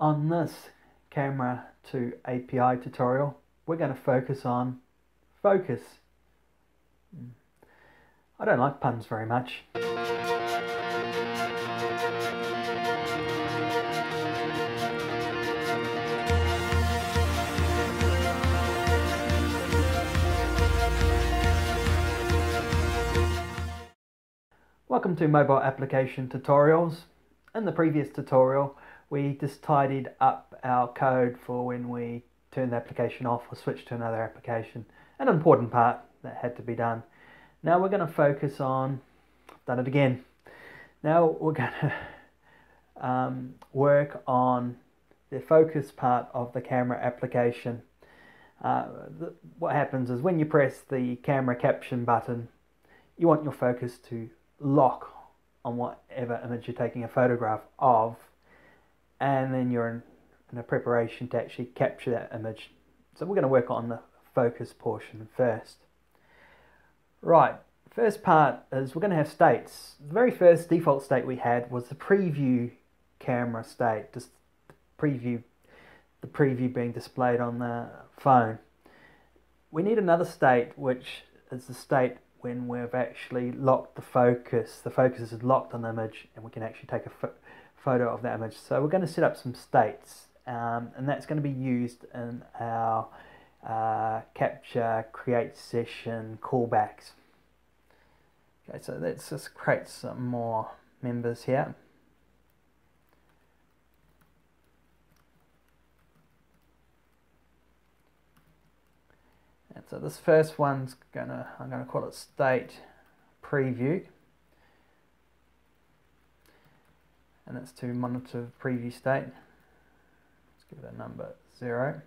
On this camera to API tutorial, we're going to focus on focus. I don't like puns very much. Welcome to Mobile Application Tutorials. In the previous tutorial we just tidied up our code for when we turn the application off or switch to another application. An important part that had to be done. Now we're going to focus on, done it again. Now we're going to um, work on the focus part of the camera application. Uh, the, what happens is when you press the camera caption button, you want your focus to lock on whatever image you're taking a photograph of and then you're in, in a preparation to actually capture that image. So we're going to work on the focus portion first. Right, first part is we're going to have states. The very first default state we had was the preview camera state, just the preview, the preview being displayed on the phone. We need another state which is the state when we've actually locked the focus. The focus is locked on the image and we can actually take a photo of that image. So we're going to set up some states um, and that's going to be used in our uh, capture, create session, callbacks. Okay, so let's just create some more members here. And so this first one's gonna, I'm gonna call it state preview. And that's to monitor preview state. Let's give it a number zero.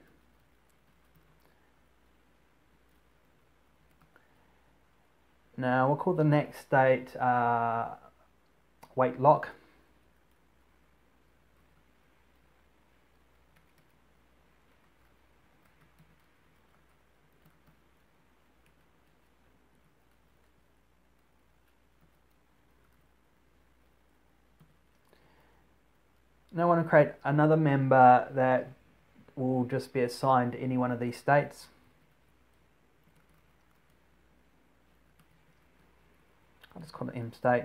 Now we'll call the next state uh, wait lock. Now I want to create another member that will just be assigned to any one of these states. I'll just call it M state.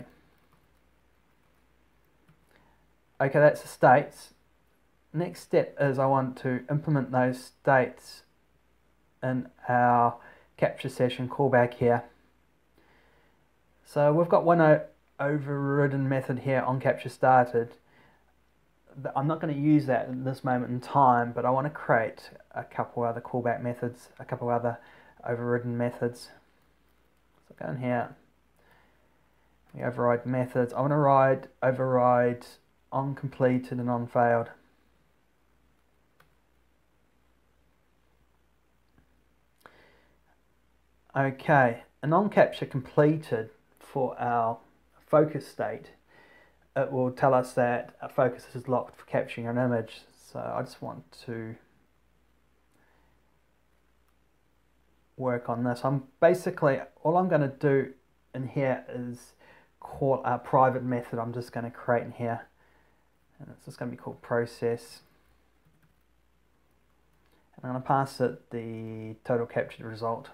Okay, that's the states. Next step is I want to implement those states in our capture session callback here. So we've got one overridden method here on capture started. I'm not going to use that in this moment in time, but I want to create a couple other callback methods, a couple other overridden methods. So go in here, we override methods. I want to ride, override on completed and on failed. Okay, an on capture completed for our focus state it will tell us that a focus is locked for capturing an image. So I just want to work on this. I'm basically, all I'm going to do in here is call a private method I'm just going to create in here. And it's just going to be called process. And I'm going to pass it the total captured result.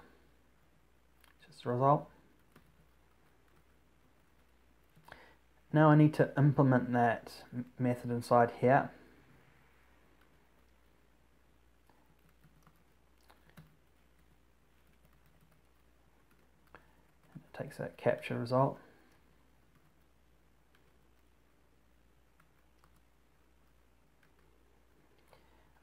Just a result. Now I need to implement that method inside here. It takes that capture result.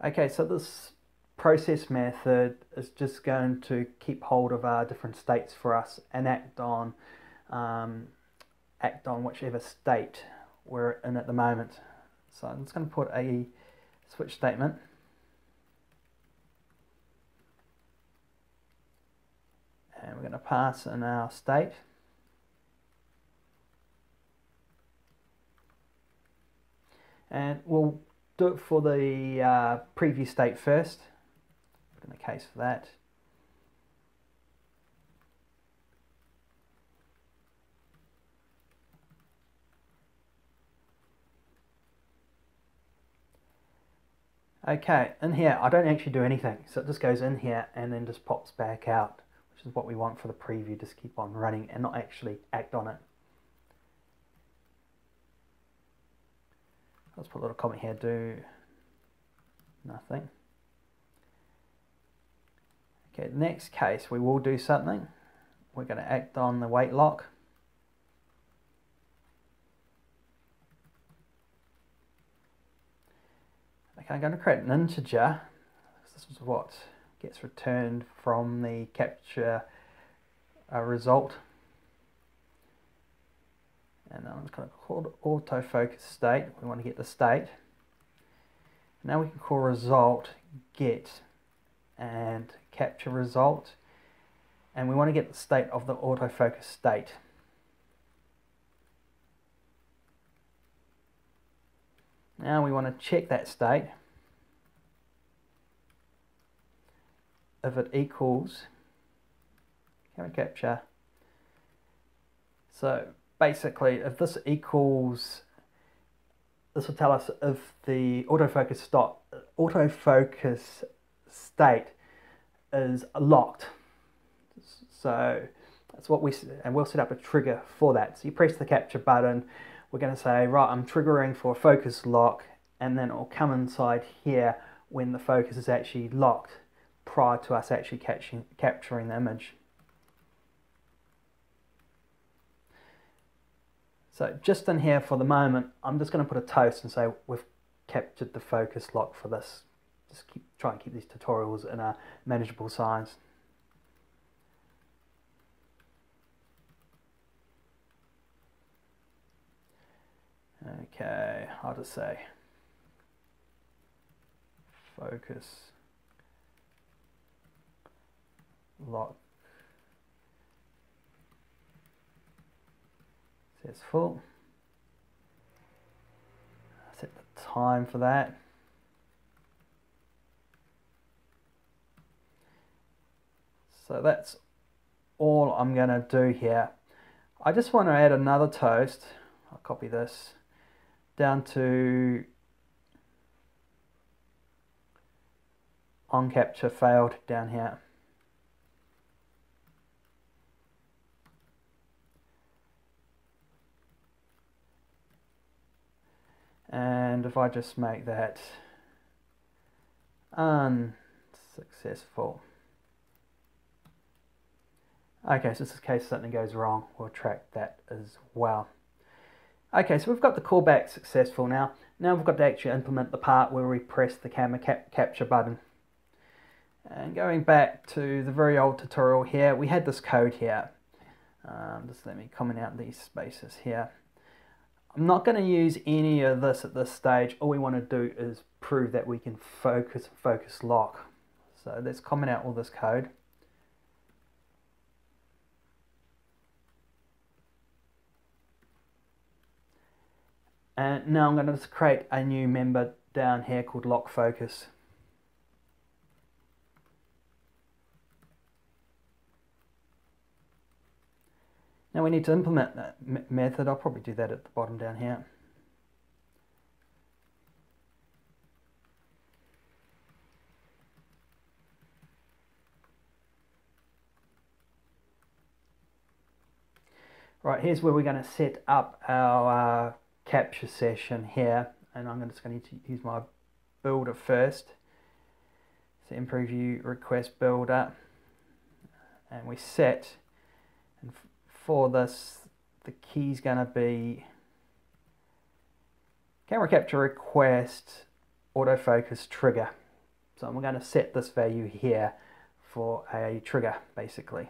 Okay, so this process method is just going to keep hold of our different states for us and act on um, act on whichever state we're in at the moment. So I'm just going to put a switch statement. And we're going to pass in our state. And we'll do it for the uh, previous state first. Put in a case for that. Okay, in here I don't actually do anything, so it just goes in here and then just pops back out, which is what we want for the preview, just keep on running and not actually act on it. Let's put a little comment here, do nothing. Okay, next case we will do something. We're going to act on the wait lock. I'm going to create an integer. This is what gets returned from the capture uh, result. And I'm going to call it autofocus state. We want to get the state. Now we can call result get and capture result. And we want to get the state of the autofocus state. Now we want to check that state. If it equals camera capture. So basically, if this equals, this will tell us if the autofocus stop, autofocus state is locked. So that's what we, and we'll set up a trigger for that. So you press the capture button, we're going to say, right, I'm triggering for a focus lock, and then it'll come inside here when the focus is actually locked prior to us actually catching, capturing the image. So just in here for the moment, I'm just going to put a toast and say we've captured the focus lock for this. Just keep try and keep these tutorials in a manageable size. Okay, how to say focus lock says full. Set the time for that. So that's all I'm going to do here. I just want to add another toast. I'll copy this down to on capture failed down here. And if I just make that unsuccessful. Okay, so this is case something goes wrong, we'll track that as well. Okay, so we've got the callback successful now. Now we've got to actually implement the part where we press the camera cap capture button. And going back to the very old tutorial here, we had this code here. Um, just let me comment out these spaces here. I'm not going to use any of this at this stage. All we want to do is prove that we can focus focus lock. So let's comment out all this code. And now I'm going to create a new member down here called lock focus. Now we need to implement that method. I'll probably do that at the bottom down here. Right, here's where we're going to set up our uh, capture session here and I'm just going to use my builder first. So in preview request builder and we set and for this the key is going to be camera capture request autofocus trigger. So I'm going to set this value here for a trigger basically.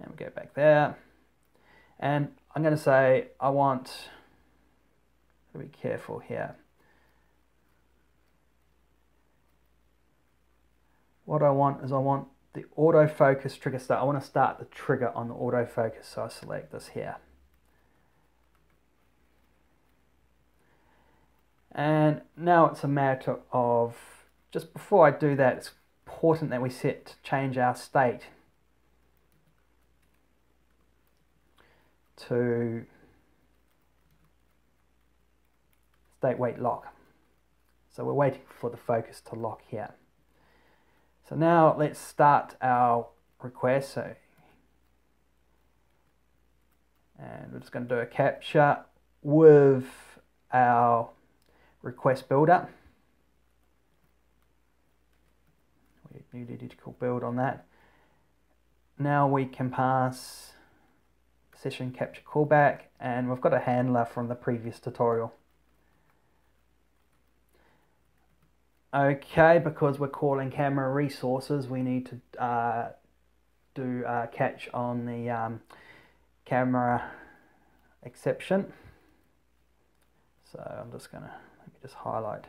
And we go back there. And I'm going to say I want to be careful here. What I want is I want the autofocus trigger start. I want to start the trigger on the autofocus, so I select this here. And now it's a matter of, just before I do that, it's important that we set to change our state to state wait lock. So we're waiting for the focus to lock here. So now let's start our request. So, and we're just going to do a capture with our request builder. We need to call build on that. Now we can pass session capture callback and we've got a handler from the previous tutorial. Okay, because we're calling camera resources, we need to uh, do a catch on the um, camera exception. So I'm just to, let me just highlight.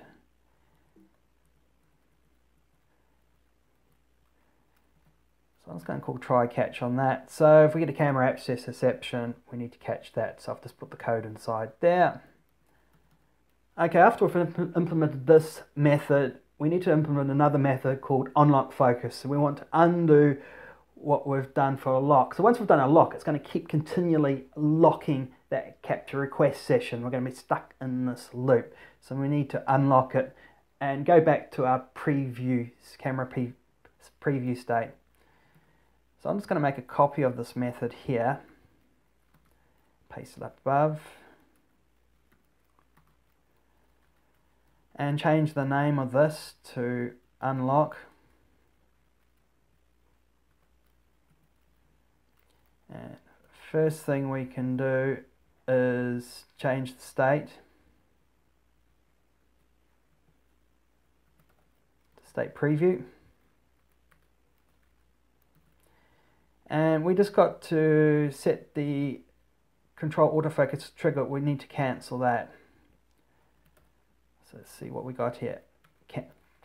So I'm just going to call try catch on that. So if we get a camera access exception, we need to catch that. So I've just put the code inside there. Okay, after we've implemented this method, we need to implement another method called unlock focus. So we want to undo what we've done for a lock. So once we've done a lock, it's going to keep continually locking that capture request session. We're going to be stuck in this loop. So we need to unlock it and go back to our preview, camera pre preview state. So I'm just going to make a copy of this method here, paste it up above. And change the name of this to unlock. And first thing we can do is change the state. State preview. And we just got to set the control autofocus trigger. We need to cancel that so let's see what we got here.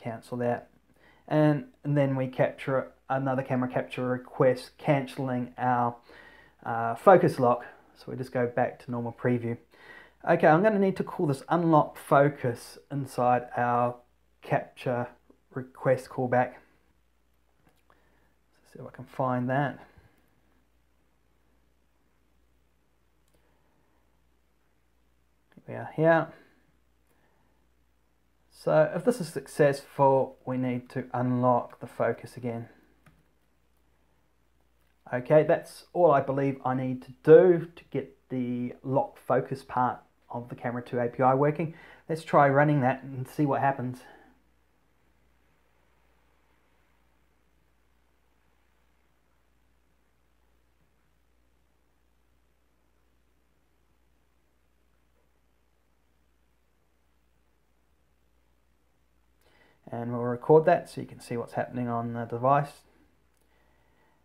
cancel that. And, and then we capture another camera capture request cancelling our uh, focus lock. So we just go back to normal preview. Okay, I'm going to need to call this unlock focus inside our capture request callback. Let's see if I can find that. We are here. So if this is successful, we need to unlock the focus again. Okay, that's all I believe I need to do to get the lock focus part of the Camera 2 API working. Let's try running that and see what happens. and we'll record that so you can see what's happening on the device.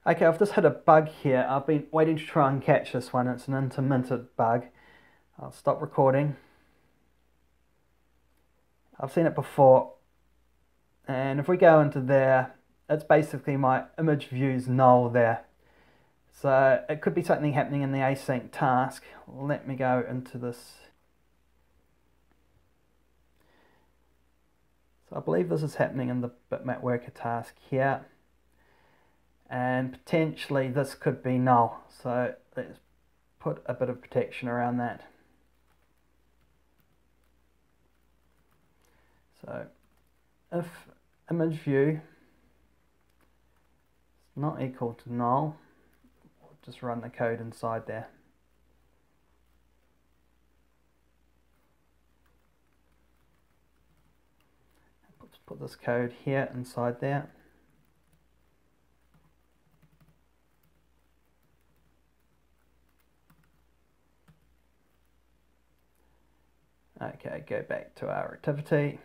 Okay, I've just had a bug here. I've been waiting to try and catch this one. It's an intermittent bug. I'll stop recording. I've seen it before. And if we go into there, it's basically my image views null there. So it could be something happening in the async task. Let me go into this I believe this is happening in the bitmap worker task here. And potentially this could be null. So let's put a bit of protection around that. So if image view is not equal to null, we'll just run the code inside there. Put this code here inside there. Okay, go back to our activity.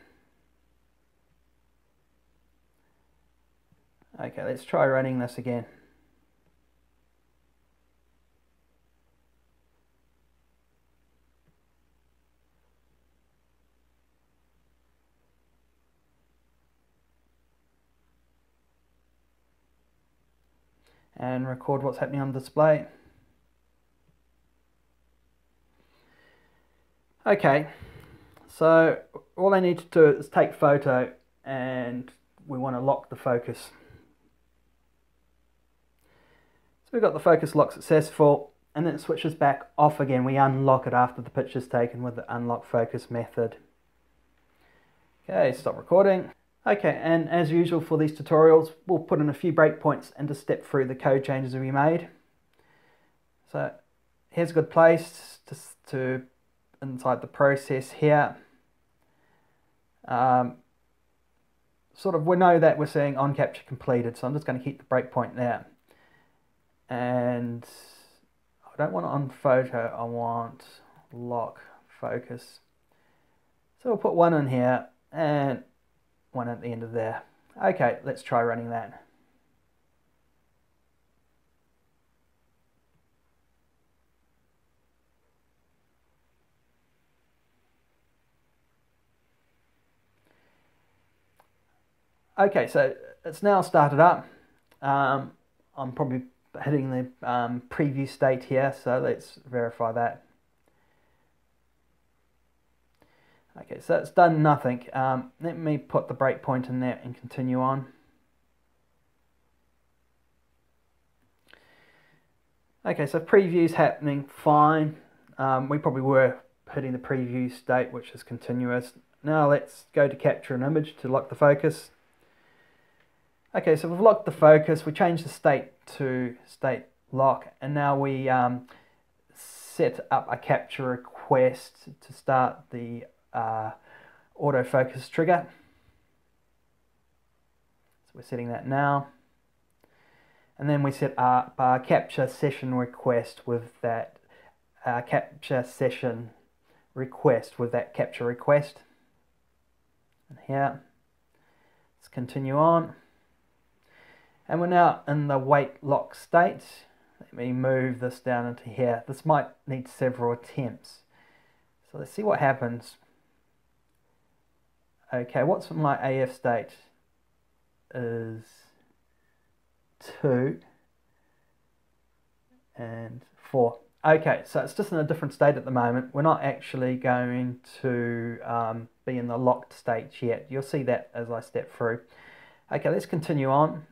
Okay, let's try running this again. And record what's happening on display. Okay, so all I need to do is take photo and we want to lock the focus. So we've got the focus lock successful and then it switches back off again. We unlock it after the picture's taken with the unlock focus method. Okay, stop recording. Okay, and as usual for these tutorials, we'll put in a few breakpoints and just step through the code changes we made. So here's a good place just to inside the process here. Um, sort of we know that we're seeing on capture completed, so I'm just going to keep the breakpoint there. And I don't want on photo, I want lock focus. So we'll put one in here and one at the end of there. Okay, let's try running that. Okay, so it's now started up. Um, I'm probably hitting the um, preview state here, so let's verify that. Okay, so it's done nothing. Um, let me put the breakpoint in there and continue on. Okay, so preview's happening fine. Um, we probably were hitting the preview state, which is continuous. Now let's go to capture an image to lock the focus. Okay, so we've locked the focus, we changed the state to state lock, and now we um, set up a capture request to start the uh, autofocus trigger. So we're setting that now. And then we set a capture session request with that uh, capture session request with that capture request. And here, let's continue on. And we're now in the wait lock state. Let me move this down into here. This might need several attempts. So let's see what happens. Okay, what's my AF state? Is 2 and 4. Okay, so it's just in a different state at the moment. We're not actually going to um, be in the locked state yet. You'll see that as I step through. Okay, let's continue on.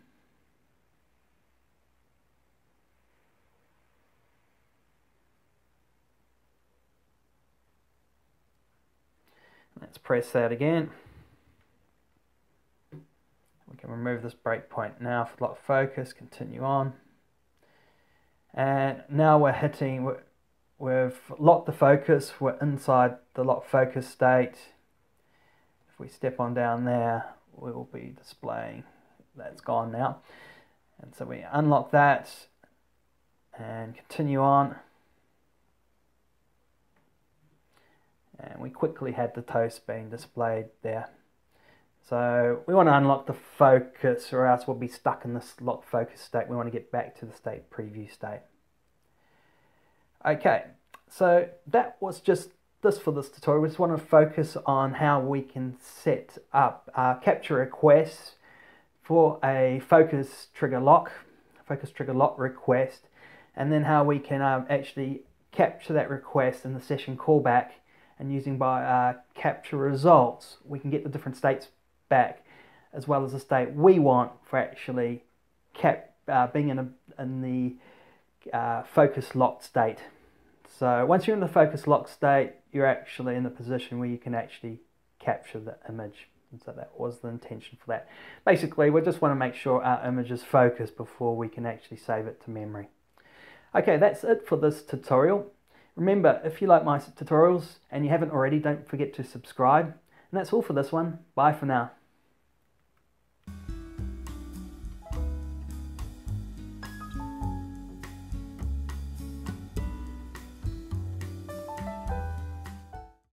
Let's press that again. Can remove this breakpoint now for lock focus, continue on. And now we're hitting, we've locked the focus, we're inside the lock focus state. If we step on down there, we will be displaying that's gone now. And so we unlock that and continue on. and we quickly had the toast being displayed there. So we want to unlock the focus or else we'll be stuck in this lock focus state. We want to get back to the state preview state. Okay, so that was just this for this tutorial. We just want to focus on how we can set up uh, capture requests for a focus trigger lock, focus trigger lock request, and then how we can um, actually capture that request in the session callback and using by uh, capture results, we can get the different states back as well as the state we want for actually cap, uh, being in, a, in the uh, focus locked state. So once you're in the focus locked state, you're actually in the position where you can actually capture the image. And so that was the intention for that. Basically, we just want to make sure our image is focused before we can actually save it to memory. Okay, that's it for this tutorial. Remember, if you like my tutorials and you haven't already, don't forget to subscribe. And that's all for this one. Bye for now.